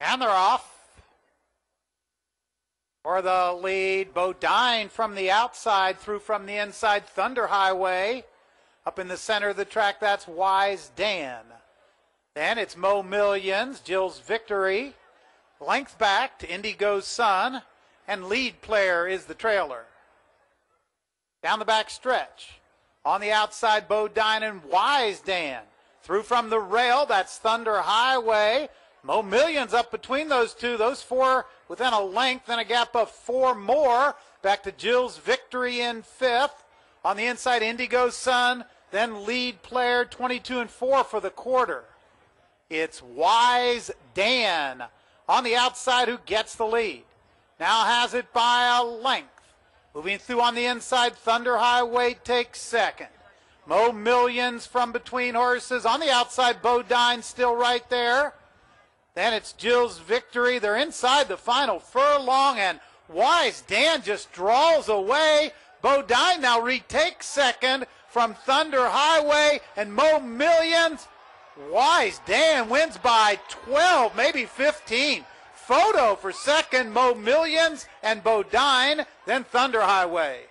And they're off. For the lead, Bodine from the outside through from the inside, Thunder Highway. Up in the center of the track, that's Wise Dan. Then it's Mo Millions, Jill's Victory. Length back to Indigo's Sun. And lead player is the trailer. Down the back stretch. On the outside, Bodine and Wise Dan. Through from the rail, that's Thunder Highway. Mo Millions up between those two. Those four within a length and a gap of four more. Back to Jill's victory in fifth. On the inside, Indigo Sun. Then lead player 22 and 4 for the quarter. It's Wise Dan on the outside who gets the lead. Now has it by a length. Moving through on the inside, Thunder Highway takes second. Mo Millions from between horses. On the outside, Bodine still right there. Then it's Jill's victory. They're inside the final furlong, and Wise Dan just draws away. Bodine now retakes second from Thunder Highway, and Mo Millions. Wise Dan wins by 12, maybe 15. Photo for second, Mo Millions and Bodine, then Thunder Highway.